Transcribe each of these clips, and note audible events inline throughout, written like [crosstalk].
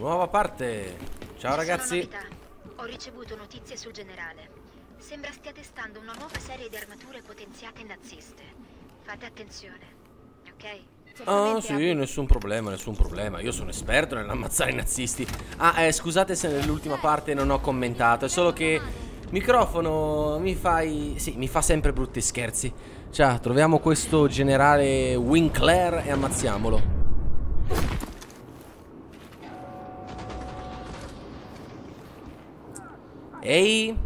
Nuova parte. Ciao Ci ragazzi. Ho ricevuto notizie sul generale. Sembra stia testando una nuova serie di armature potenziate naziste. Fate attenzione, ok? Ah sì, nessun problema, nessun problema. Io sono esperto nell'ammazzare i nazisti. Ah, eh, scusate se nell'ultima parte non ho commentato. È solo che microfono mi fai... Sì, mi fa sempre brutti scherzi. Ciao, troviamo questo generale Winkler e ammazziamolo. Ehi,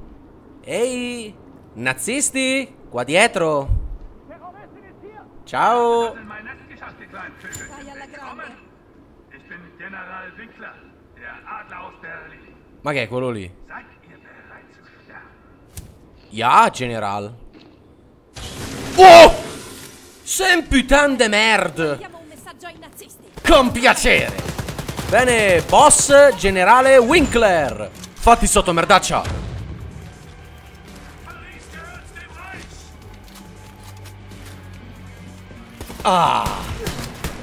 ehi, nazisti, qua dietro. Ciao. Ma che è quello lì? Ja, General. Oh! Putain de merde! Con piacere! Bene, boss, generale Winkler! Fatti sotto, merdaccia! Ah!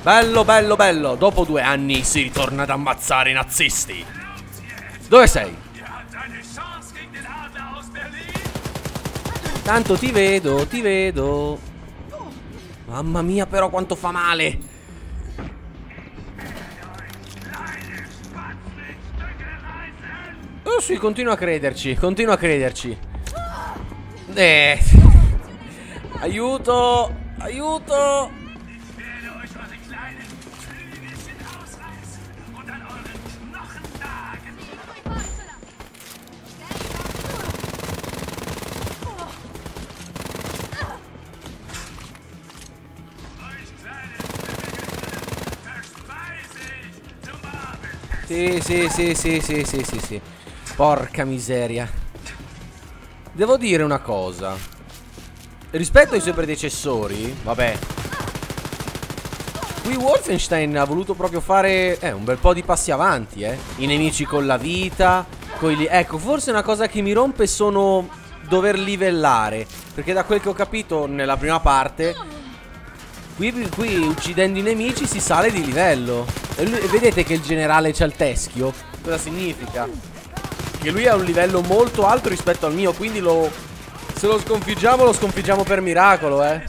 Bello, bello, bello! Dopo due anni si ritorna ad ammazzare i nazisti! Dove sei? Tanto ti vedo, ti vedo. Mamma mia, però quanto fa male! Sì, continua a crederci, continua a crederci. Eh. Aiuto, aiuto. Sì, sì, sì, sì, sì, sì, sì, sì. Porca miseria. Devo dire una cosa. Rispetto ai suoi predecessori, vabbè. Qui Wolfenstein ha voluto proprio fare eh, un bel po' di passi avanti, eh. I nemici con la vita, li- Ecco, forse una cosa che mi rompe sono dover livellare. Perché da quel che ho capito nella prima parte, qui, qui uccidendo i nemici si sale di livello. E, vedete che il generale c'ha il teschio? Cosa significa? Che lui ha un livello molto alto rispetto al mio, quindi lo... Se lo sconfiggiamo, lo sconfiggiamo per miracolo, eh.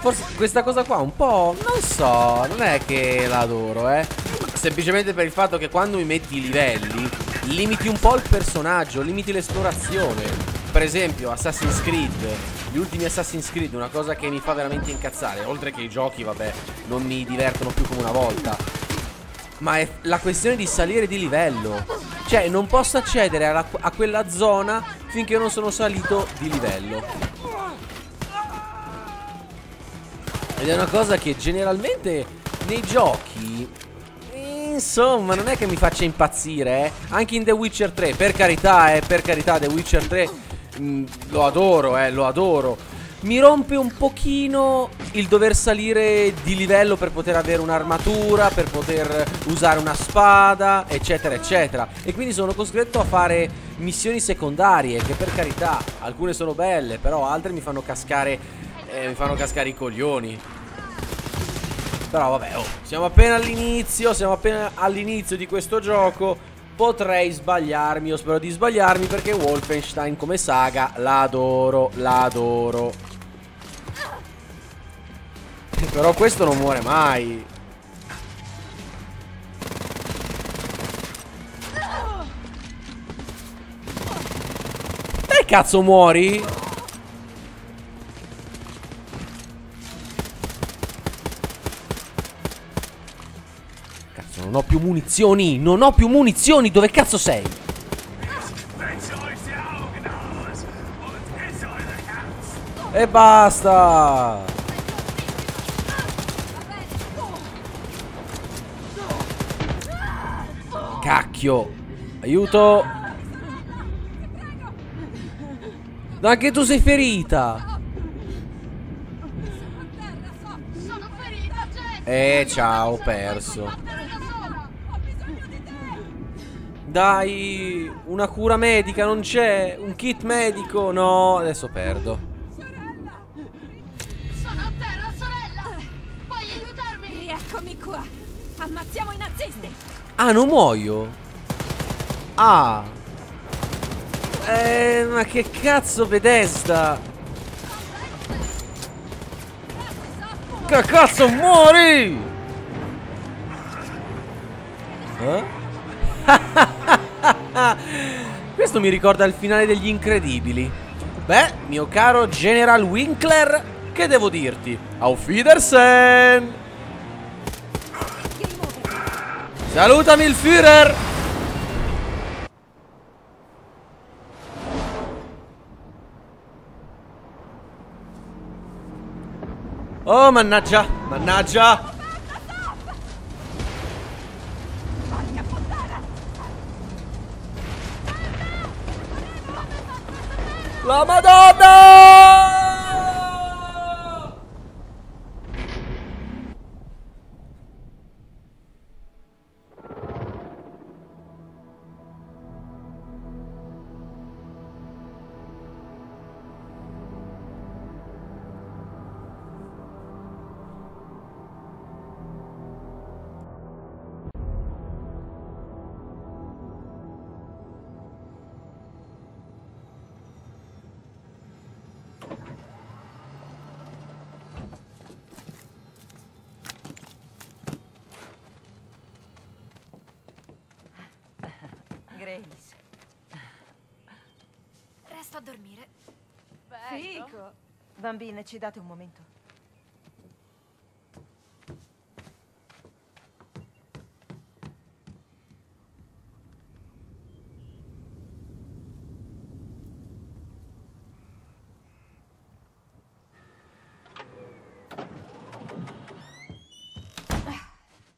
Forse questa cosa qua un po'... Non so, non è che la adoro, eh. Semplicemente per il fatto che quando mi metti i livelli, limiti un po' il personaggio, limiti l'esplorazione. Per esempio, Assassin's Creed, gli ultimi Assassin's Creed, una cosa che mi fa veramente incazzare, oltre che i giochi, vabbè, non mi divertono più come una volta. Ma è la questione di salire di livello. Cioè, non posso accedere alla- a quella zona finché non sono salito di livello. Ed è una cosa che generalmente nei giochi. Insomma, non è che mi faccia impazzire, eh. Anche in The Witcher 3, per carità, eh, per carità, The Witcher 3 mm, lo adoro, eh, lo adoro. Mi rompe un pochino il dover salire di livello per poter avere un'armatura, per poter usare una spada, eccetera, eccetera. E quindi sono costretto a fare missioni secondarie, che per carità, alcune sono belle, però altre mi fanno cascare, eh, mi fanno cascare i coglioni. Però vabbè, oh, siamo appena all'inizio, siamo appena all'inizio di questo gioco. Potrei sbagliarmi, io spero di sbagliarmi perché Wolfenstein come saga la adoro, la adoro. Però questo non muore mai. Dai cazzo muori? Cazzo, non ho più munizioni! Non ho più munizioni! Dove cazzo sei? E basta! Cacchio! Aiuto! No, anche tu sei ferita! Eh, ciao, ho perso. Dai, una cura medica non c'è? Un kit medico? No, adesso perdo. Sono a terra, sorella. Eccomi qua. Ammazziamo i nazisti. Ah, non muoio? Ah. Eh, ma che cazzo Bethesda? Che cazzo muori? Eh? [laughs] Questo mi ricorda il finale degli incredibili. Beh, mio caro General Winkler, che devo dirti? Auf Wiedersehen! Salutami il Führer! Oh, mannaggia! Mannaggia! La Madonna! Resto a dormire. Fico. Bambine, ci date un momento?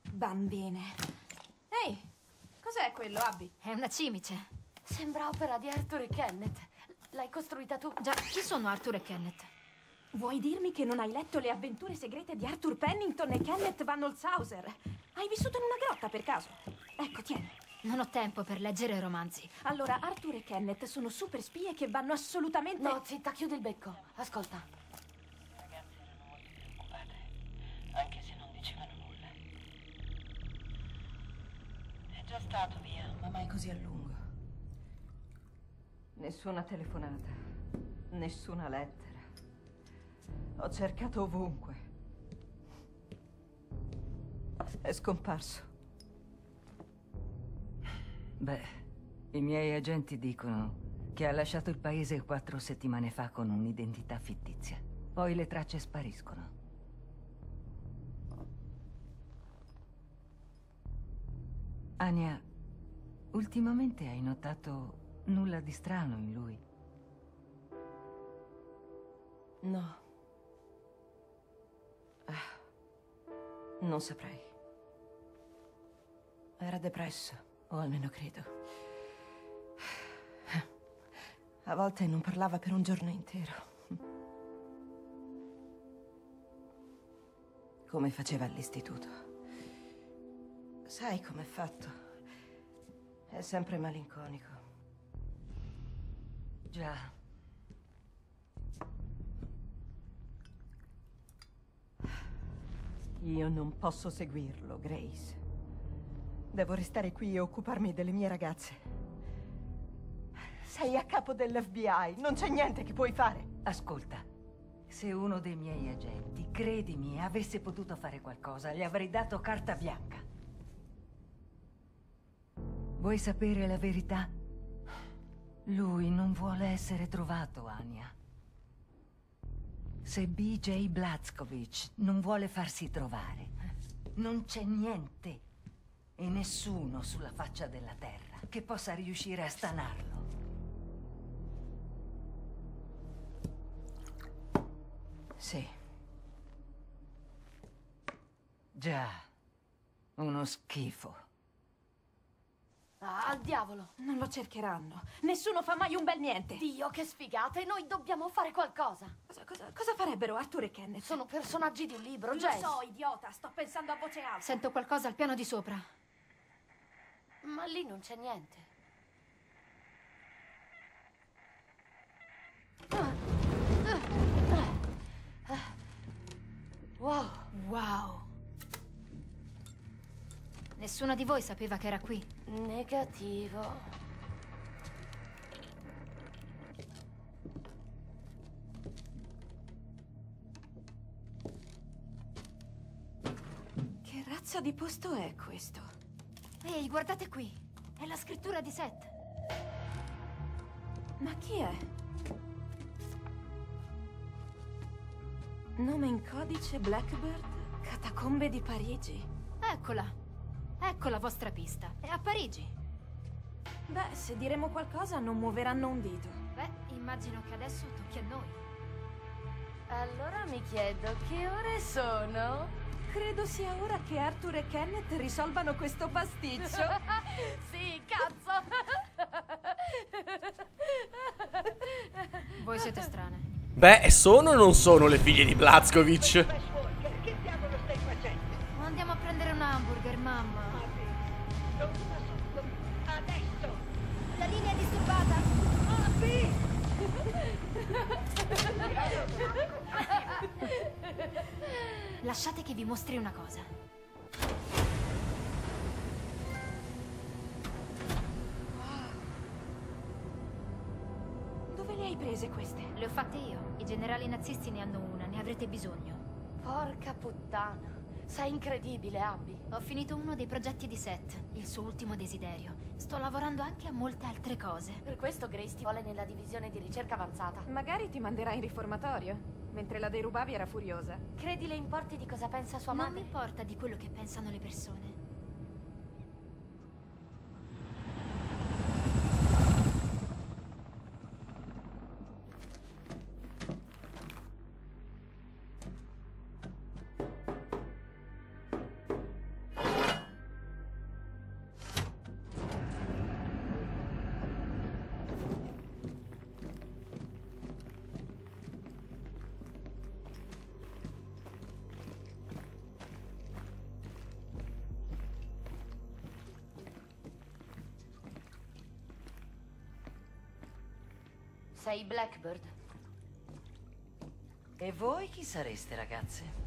Bambine. Ehi, cos'è quello, Abby? È una cimice. Sembra opera di Arthur e Kenneth. L'hai costruita tu? Già, chi sono Arthur e Kenneth? Vuoi dirmi che non hai letto le avventure segrete di Arthur Pennington e Kenneth Van Holzhauser? Hai vissuto in una grotta per caso? Ecco, tieni. Non ho tempo per leggere romanzi. Allora, Arthur e Kenneth sono super spie che vanno assolutamente... No, zitta, chiudi il becco. Ascolta. Ragazze erano molto preoccupate, anche se non dicevano nulla. È già stato via, ma mai così a lungo. Nessuna telefonata, nessuna lettera. Ho cercato ovunque. È scomparso. Beh, i miei agenti dicono che ha lasciato il paese quattro settimane fa con un'identità fittizia. Poi le tracce spariscono. Ania, ultimamente hai notato nulla di strano in lui? No. Ah, non saprei. Era depresso, o almeno credo. A volte non parlava per un giorno intero. Come faceva all'istituto. Sai com'è fatto? È sempre malinconico. Già. Io non posso seguirlo, Grace. Devo restare qui e occuparmi delle mie ragazze. Sei a capo dell'FBI, non c'è niente che puoi fare. Ascolta, se uno dei miei agenti, credimi, avesse potuto fare qualcosa, gli avrei dato carta bianca. Vuoi sapere la verità? Lui non vuole essere trovato, Ania. Se BJ Blazkowicz non vuole farsi trovare, non c'è niente e nessuno sulla faccia della terra che possa riuscire a stanarlo. Sì, Già, uno schifo. Ah, al diavolo. Non lo cercheranno. Nessuno fa mai un bel niente. Dio, che sfigate. Noi dobbiamo fare qualcosa. Cosa, cosa- cosa farebbero Arthur e Kenneth? Sono personaggi di un libro, Lo Jess. so, idiota. Sto pensando a voce alta. Sento qualcosa al piano di sopra. Ma lì non c'è niente. Ah, ah, ah. Wow. Wow. Nessuna di voi sapeva che era qui. Negativo. Che razza di posto è questo? Ehi, guardate qui. È la scrittura di Seth. Ma chi è? Nome in codice Blackbird? Catacombe di Parigi. Eccola. Ecco la vostra pista. È a Parigi. Beh, se diremo qualcosa non muoveranno un dito. Beh, immagino che adesso tocchi a noi. Allora mi chiedo che ore sono? Credo sia ora che Arthur e Kenneth risolvano questo pasticcio. [laughs] sì, cazzo! Voi siete strane. Beh, sono o non sono le figlie di Blazkovic? Mamma. La linea è disturbata. Lasciate che vi mostri una cosa. Dove le hai prese queste? Le ho fatte io. I generali nazisti ne hanno una, ne avrete bisogno. Porca puttana. Sei incredibile, Abby. Ho finito uno dei progetti di Seth, il suo ultimo desiderio. Sto lavorando anche a molte altre cose. Per questo Grace ti vuole nella divisione di ricerca avanzata. Magari ti manderà in riformatorio, mentre la derubavi era furiosa. Credi le importi di cosa pensa sua Non mi madre? importa di quello che pensano le persone. Sei Blackbird? E voi chi sareste, ragazze?